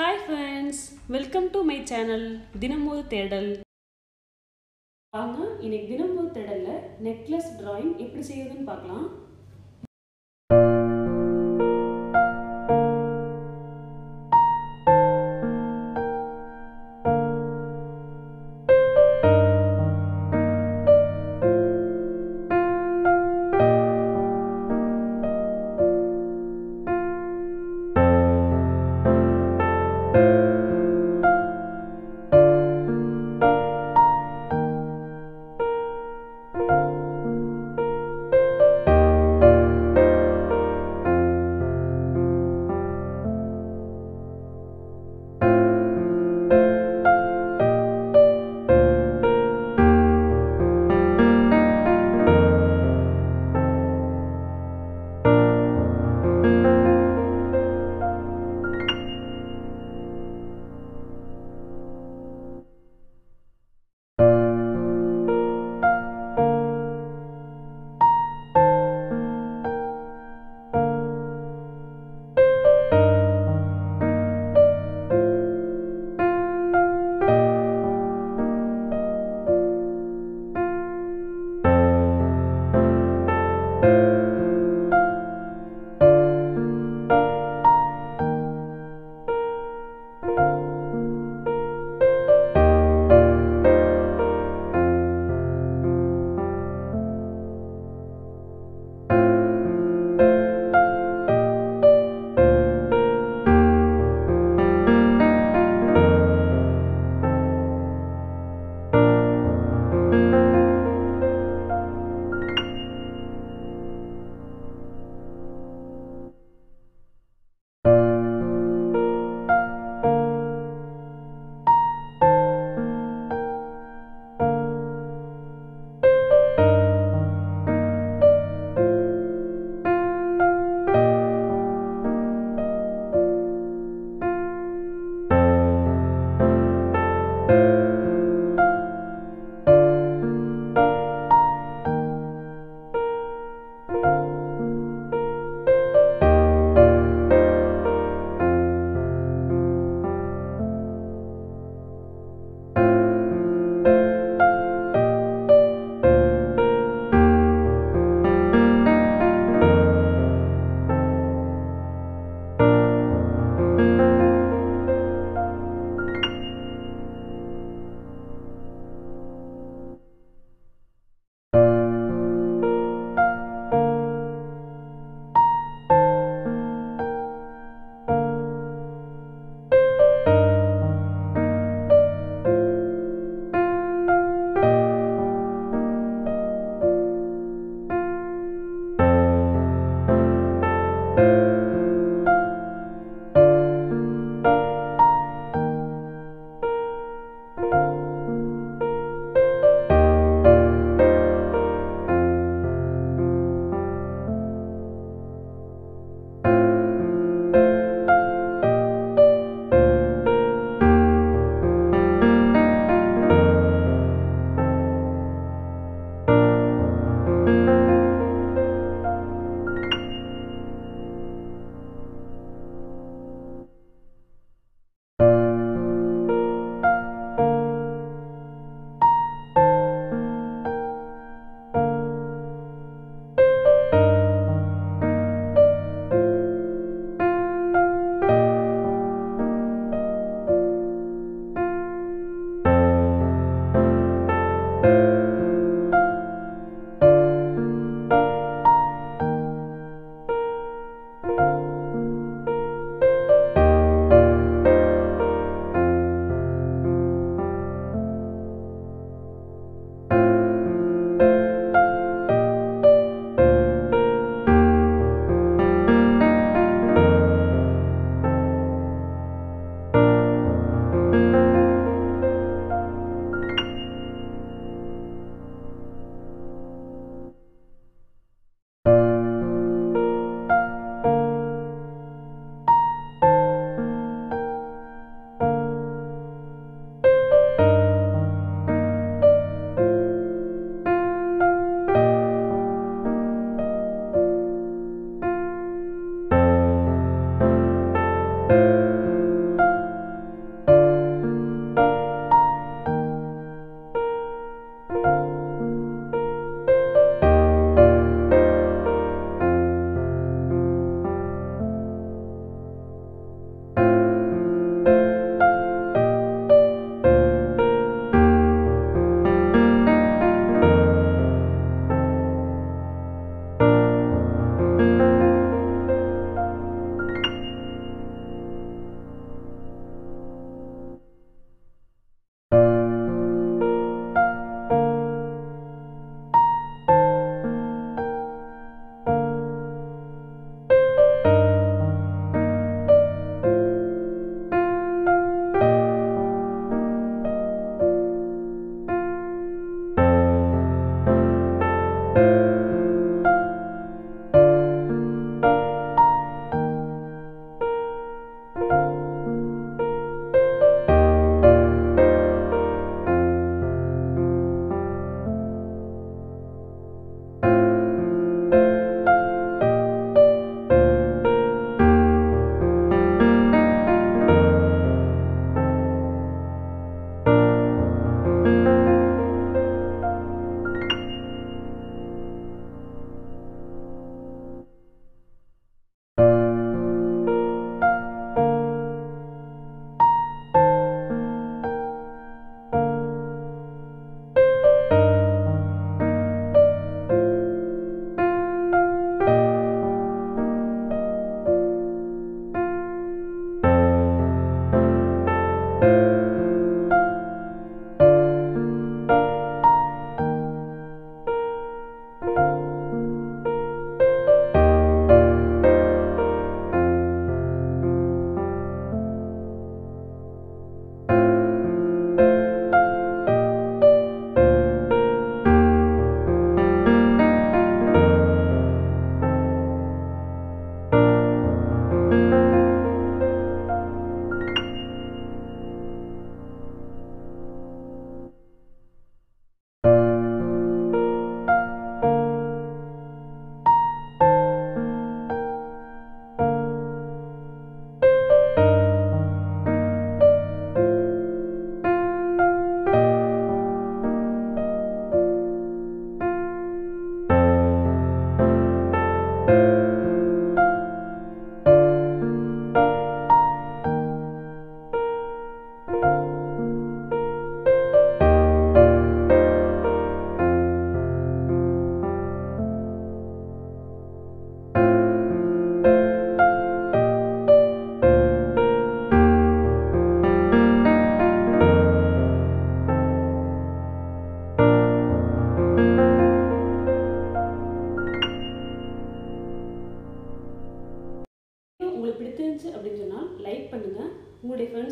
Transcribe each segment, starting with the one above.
Hi friends welcome to my channel தினமொரு தேடல் வாங்க இன்னைக்கு தினமொரு தேடலில் நெக்லஸ் ட்ராயிங் எப்படி செய்யுதுன்னு பார்க்கலாம்.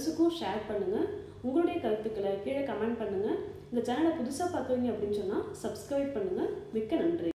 ஃப்ரெண்ட்ஸுக்கும் ஷேர் பண்ணுங்கள் உங்களுடைய கருத்துக்களை கீழே கமெண்ட் பண்ணுங்கள் இந்த சேனலை புதுசாக பார்க்குறீங்க அப்படின்னு சொன்னால் சப்ஸ்கிரைப் பண்ணுங்கள் மிக்க நன்றி.